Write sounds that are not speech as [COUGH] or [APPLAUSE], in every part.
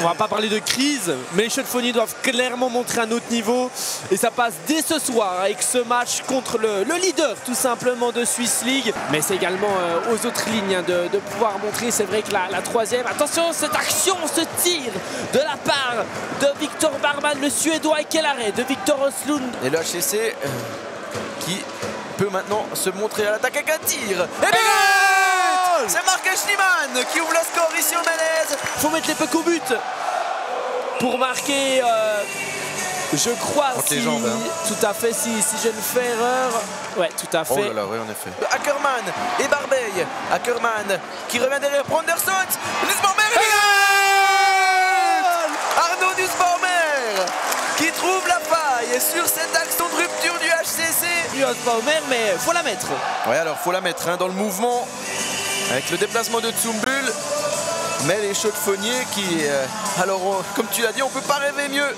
On va pas parler de crise, mais les Chaudefonniers doivent clairement montrer un autre niveau. Et ça passe dès ce soir avec ce match contre le, leader tout simplement de Swiss League. Mais c'est également euh, aux autres lignes hein, de, pouvoir montrer. C'est vrai que la, troisième, attention, cette action, ce tir de la part de Victor Barman, le Suédois, et quel arrêt de Victor Oslund. Et le HCC euh, qui peut maintenant se montrer à l'attaque avec un tir. Et c'est Marc Schliman qui ouvre le score ici au Malaise. Faut mettre les pucks au but pour marquer. Euh, je crois si, hein. tout à fait si, je ne fais erreur. Ouais, tout à fait. Oh là là, oui, en effet. Ackerman et Barbeil. Ackerman qui revient derrière Pronderson. Nussbaumer Arnaud Nussbaumer qui trouve la faille sur cette action de rupture du HCC. Nussbaumer, mais faut la mettre. Ouais, alors faut la mettre hein, dans le mouvement avec le déplacement de Tsumbul. Mais les chaudefonniers qui, euh, alors comme tu l'as dit, on peut pas rêver mieux.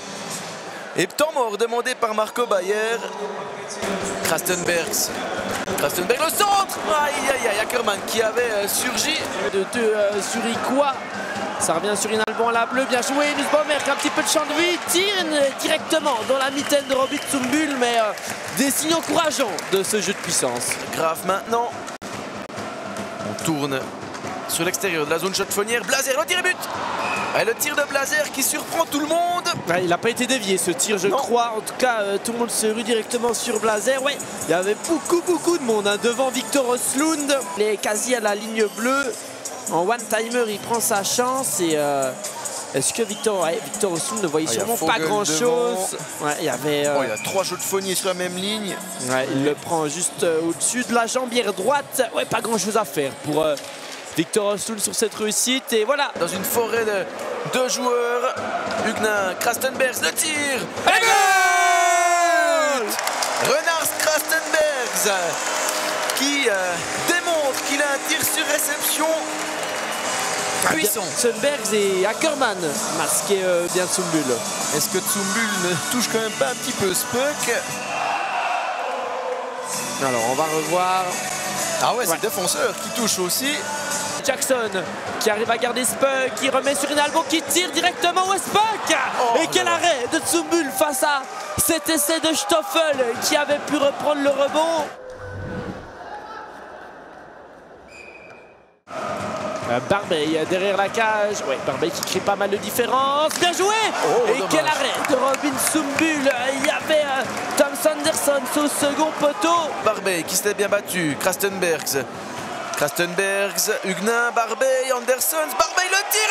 Et temps mort demandé par Marco Bayer. Krastenbergs. Krastenberg le centre Aïe aïe aïe Ackerman qui avait euh, surgi. De, de euh, sur. Ça revient sur Inalban la bleue, bien joué. Nussbaumer qui a un petit peu de champ de vie, tire directement dans la mitaine de Robin Tsumbul, mais des signes encourageants de ce jeu de puissance. Grave maintenant tourne sur l'extérieur de la zone chaudefonnière. Blazer, le tir et but et Le tir de Blazer qui surprend tout le monde. il n'a pas été dévié ce tir, je crois. En tout cas, euh, tout le monde se rue directement sur Blazer. Ouais, il y avait beaucoup, beaucoup de monde hein, devant Victor Oslund. Il est quasi à la ligne bleue. En one-timer, il prend sa chance et... Euh, est-ce que Victor, Victor Oslund ne voyait ah, sûrement pas grand chose il y avait. Euh, oh, il y a trois jeux de faunier sur la même ligne. il le prend juste euh, au-dessus de la jambière droite. Ouais, pas grand chose à faire pour euh, Victor Oslund sur cette réussite. Et voilà. Dans une forêt de deux joueurs, Hugnin, Krastenbergs, le tir. Et Renard Krastenbergs qui démontre qu'il a un tir sur réception puissant. Sunbergs et Ackerman masqué euh, bien Tsumbul. Est-ce que Tsumbul ne touche quand même pas un petit peu Spuck Alors on va revoir. Ah ouais, c'est le défenseur qui touche aussi. Jackson qui arrive à garder Spuck, qui remet sur Inalbo, qui tire directement au Spuck oh Et quel arrêt de Tsumbul face à cet essai de Stoffel qui avait pu reprendre le rebond. Barbeil derrière la cage. Ouais, Barbeil qui crée pas mal de différence. Bien joué oh, Et quel arrêt de Robin Sumbul. Il y avait euh, Tom Sanderson au second poteau. Barbeil qui s'était bien battu. Krastenbergs. Krastenbergs, Hugnin, Barbeil, Anderson. Barbeil le tire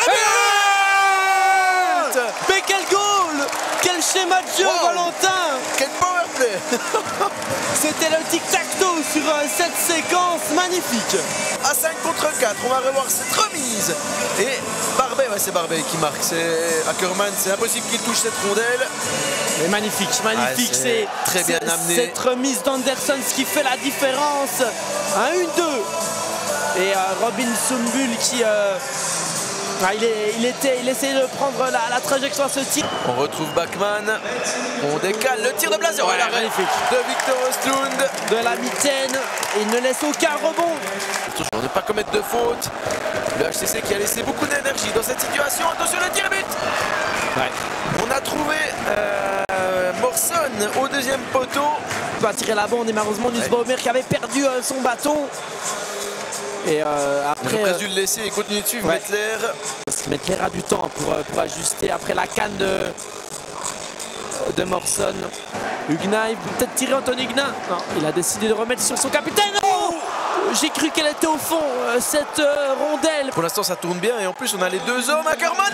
Mais quel goal De jeu, Valentin Quel powerplay [LAUGHS] C'était le tic-tac-toe sur euh, cette séquence magnifique à 5 contre 4. On va revoir cette remise. Et Barbet, c'est Barbet qui marque. C'est Ackerman, c'est impossible qu'il touche cette rondelle. Mais magnifique, magnifique. c'est très bien amené. Cette remise d'Anderson, ce qui fait la différence. Un 1-2. Et euh, Robin Sumbul qui. Euh, ah, il, est, il, était, il essayait de prendre la, trajectoire ce tir. On retrouve Bachmann. On décale le tir de Blazer. magnifique. De Victor Ostlund. De la mitaine. Il ne laisse aucun rebond. Attention, ne pas commettre de faute. Le HCC qui a laissé beaucoup d'énergie dans cette situation. Attention, le tir but. On a trouvé euh, Morson au deuxième poteau. Il va tirer la bande et malheureusement Nussbaumer qui avait perdu euh, son bâton. Et euh, après. Il dû le laisser et continuer de suivre Mettler. Mettler a du temps pour, euh, pour, ajuster après la canne de, de Morson. Huguenin, il peut peut-être tirer Anthony Huguenin. Non, il a décidé de remettre sur son capitaine. Oh J'ai cru qu'elle était au fond, euh, cette rondelle. Pour l'instant, ça tourne bien et en plus, on a les deux hommes. Ackerman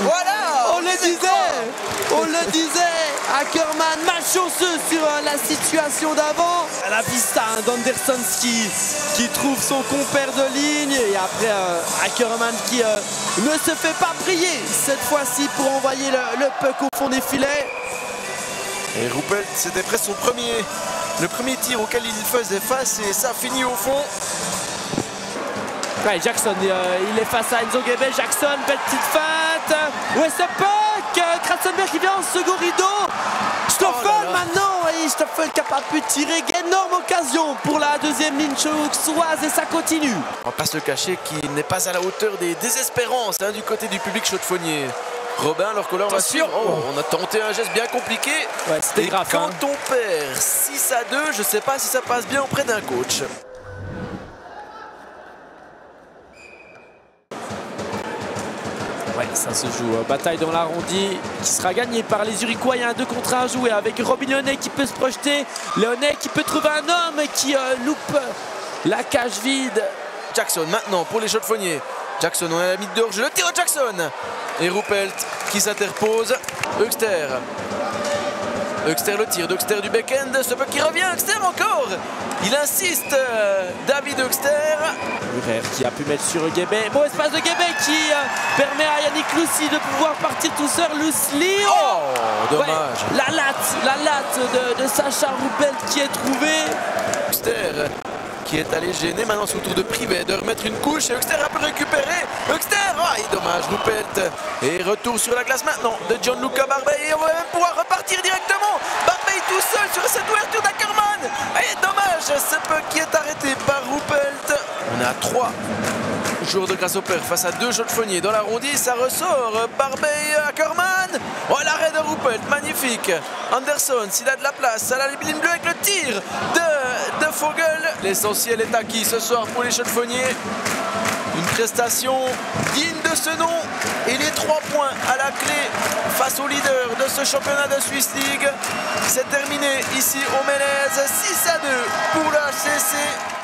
Voilà On le disait On le disait Ackerman malchanceux sur euh, la situation d'avant. La pista hein, d'Anderson qui, qui trouve son compère de ligne. Et après euh, Ackerman qui euh, ne se fait pas prier cette fois-ci pour envoyer le, puck au fond des filets. Et Ruppelt, c'était presque son premier, le premier tir auquel il faisait face et ça finit au fond. Jackson, il est face à Enzo Gebel. Jackson, belle petite feinte. Où est ce puck Kratzenberg qui vient en second rideau. Stoffel oh maintenant voyez Stoffel qui n'a pas pu tirer. Énorme occasion pour la deuxième ligne chauxoise et ça continue. On va pas se cacher qu'il n'est pas à la hauteur des désespérances hein, du côté du public chaudefonnier. Robin, alors que là on. Oh, on a tenté un geste bien compliqué. Ouais, c'était grave. Quand hein. on perd 6 à 2, je sais pas si ça passe bien auprès d'un coach. Ça se joue. euh, Bataille dans l'arrondi qui sera gagnée par les Uriquois. Il y a un 2 contre 1 à jouer avec Robin Léonet qui peut se projeter. Léonet qui peut trouver un homme qui euh, loupe la cage vide. Jackson maintenant pour les chaudefonniers. Jackson, on à la limite de hors-jeu. Le tir Jackson. Et Ruppelt qui s'interpose. Huxter. Huxter le tir d'Huxter du back-end. Ce peu qui revient. Huxter encore. Il insiste. euh, David Huxter. Murer qui a pu mettre sur Guébet. Bon espace de Guébet qui euh, permet à Yannick Lucy de pouvoir partir tout seul. Loosely. Oh, dommage. Ouais, la latte, la latte de, de Sacha Ruppelt qui est trouvée. Huxter qui est allé gêner. Maintenant, au tour de Privé de remettre une couche. Et Huxter a pu récupérer. Huxter, et dommage, Ruppelt. Et retour sur la glace maintenant de Gianluca Barbey. Et on va même pouvoir repartir directement. Barbey tout seul sur cette ouverture d'Ackerman. Et dommage, c'est peu qui est arrêté par Ruppelt. On est à 3 joueurs de Grasshopper face à deux chaudefonniers dans l'arrondi. Ça ressort. Barbey, Ackerman. Oh, l'arrêt de Ruppelt, magnifique. Anderson, s'il a de la place, à la ligne bleue avec le tir de, L'essentiel est acquis ce soir pour les chaudefonniers. Une prestation digne de ce nom et les trois points à la clé face au leader de ce championnat de Swiss League. C'est terminé ici au Mélèze, 6 à 2 pour le HCC.